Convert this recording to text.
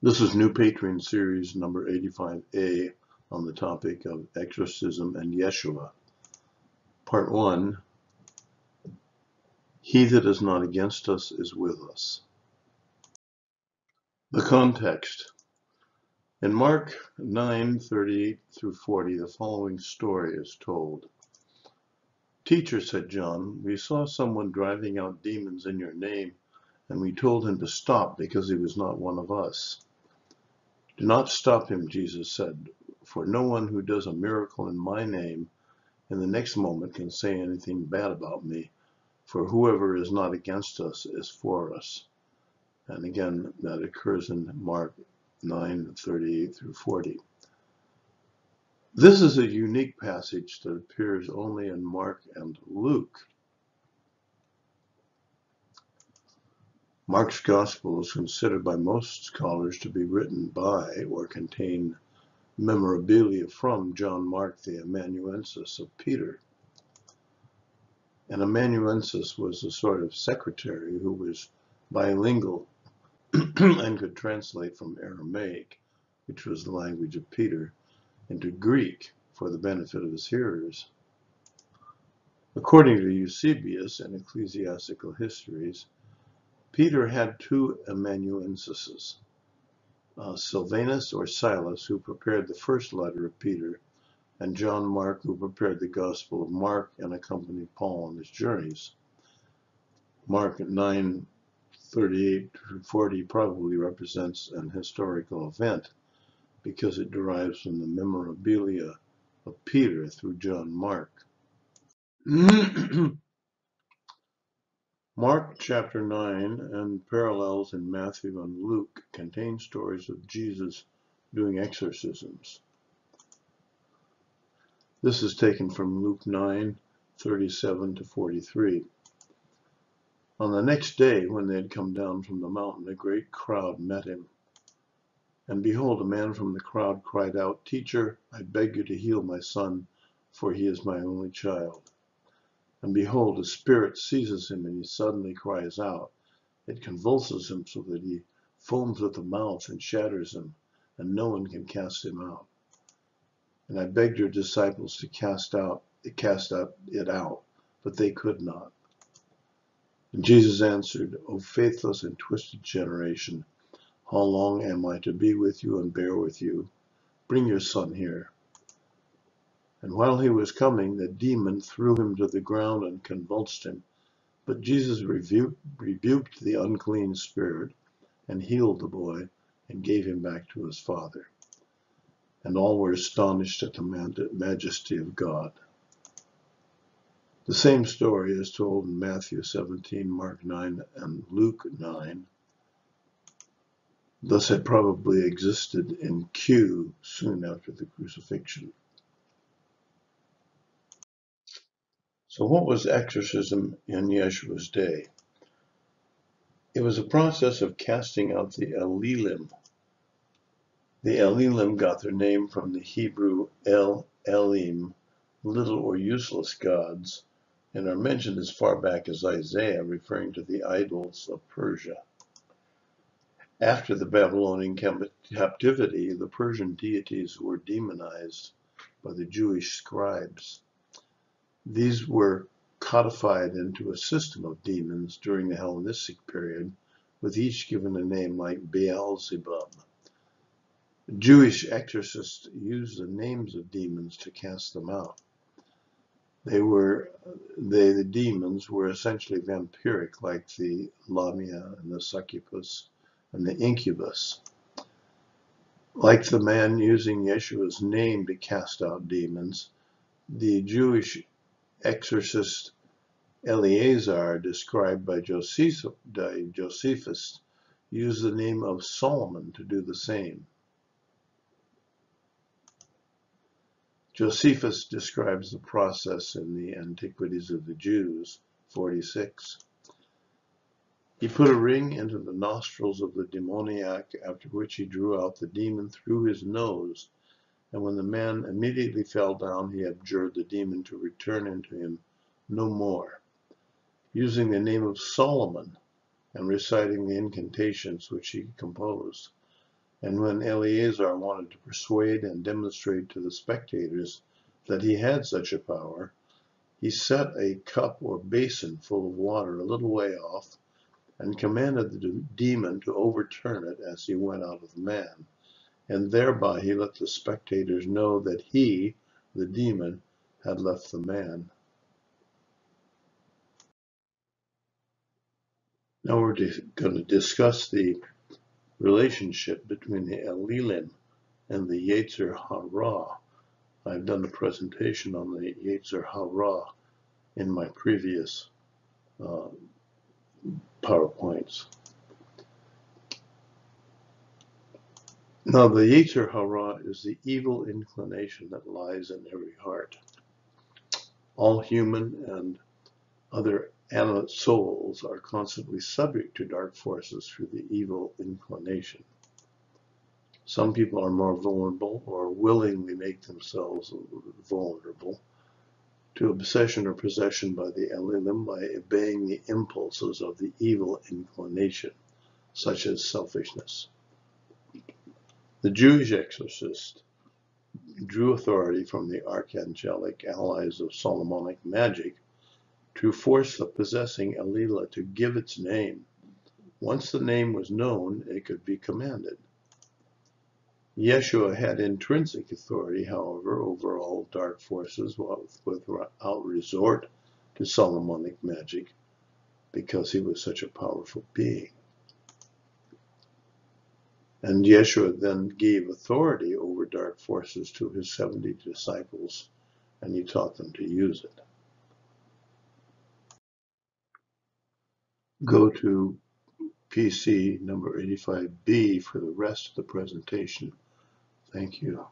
This is New Patron Series number 85A on the topic of exorcism and Yeshua. Part 1 He that is not against us is with us. The context In Mark 9 38 through 40, the following story is told. Teacher, said John, we saw someone driving out demons in your name, and we told him to stop because he was not one of us. Do not stop him, Jesus said, for no one who does a miracle in my name in the next moment can say anything bad about me, for whoever is not against us is for us. And again, that occurs in Mark 9 38 through 40. This is a unique passage that appears only in Mark and Luke. Mark's Gospel is considered by most scholars to be written by or contain memorabilia from John Mark, the amanuensis of Peter. An amanuensis was a sort of secretary who was bilingual and could translate from Aramaic, which was the language of Peter, into Greek for the benefit of his hearers. According to Eusebius in Ecclesiastical Histories, Peter had two amanuenses, uh, Silvanus or Silas, who prepared the first letter of Peter, and John Mark, who prepared the Gospel of Mark and accompanied Paul on his journeys. Mark 9 38 to 40 probably represents an historical event because it derives from the memorabilia of Peter through John Mark. Mark chapter 9 and parallels in Matthew and Luke contain stories of Jesus doing exorcisms. This is taken from Luke 9 37 to 43. On the next day, when they had come down from the mountain, a great crowd met him. And behold, a man from the crowd cried out, Teacher, I beg you to heal my son, for he is my only child. And behold, a spirit seizes him, and he suddenly cries out. It convulses him so that he foams at the mouth and shatters him, and no one can cast him out. And I begged your disciples to cast out cast out it out, but they could not. And Jesus answered, O faithless and twisted generation, how long am I to be with you and bear with you? Bring your son here. And while he was coming, the demon threw him to the ground and convulsed him. But Jesus rebuked, the unclean spirit and healed the boy and gave him back to his father. And all were astonished at the majesty of God. The same story is told in Matthew 17, Mark 9, and Luke 9. Thus it probably existed in Q soon after the crucifixion. So what was exorcism in Yeshua's day? It was a process of casting out the Elilim. The Elilim got their name from the Hebrew El Elim, little or useless gods, and are mentioned as far back as Isaiah, referring to the idols of Persia. After the Babylonian captivity, the Persian deities were demonized by the Jewish scribes. These were codified into a system of demons during the Hellenistic period, with each given a name like Beelzebub. Jewish exorcists used the names of demons to cast them out. They were, they, the demons were essentially vampiric, like the Lamia and the succubus and the incubus. Like the man using Yeshua's name to cast out demons, the Jewish exorcist Eleazar, described by Josephus, used the name of Solomon to do the same. Josephus describes the process in the Antiquities of the Jews, 46. He put a ring into the nostrils of the demoniac, after which he drew out the demon through his nose and when the man immediately fell down, he abjured the demon to return into him no more, using the name of Solomon and reciting the incantations which he composed. And when Eleazar wanted to persuade and demonstrate to the spectators that he had such a power, he set a cup or basin full of water a little way off and commanded the demon to overturn it as he went out of the man. And thereby he let the spectators know that he, the demon, had left the man. Now we're going to discuss the relationship between the Elilim and the Yetzer Hara. I've done a presentation on the Yetzer Hara in my previous uh, PowerPoints. Now, the Yetzer Hara is the evil inclination that lies in every heart. All human and other animate souls are constantly subject to dark forces through the evil inclination. Some people are more vulnerable or willingly make themselves vulnerable to obsession or possession by the Elilim by obeying the impulses of the evil inclination, such as selfishness. The Jewish exorcist drew authority from the archangelic allies of Solomonic magic to force the possessing Elila to give its name. Once the name was known, it could be commanded. Yeshua had intrinsic authority, however, over all dark forces without resort to Solomonic magic because he was such a powerful being. And Yeshua then gave authority over dark forces to his 70 disciples, and he taught them to use it. Go to PC number 85B for the rest of the presentation. Thank you.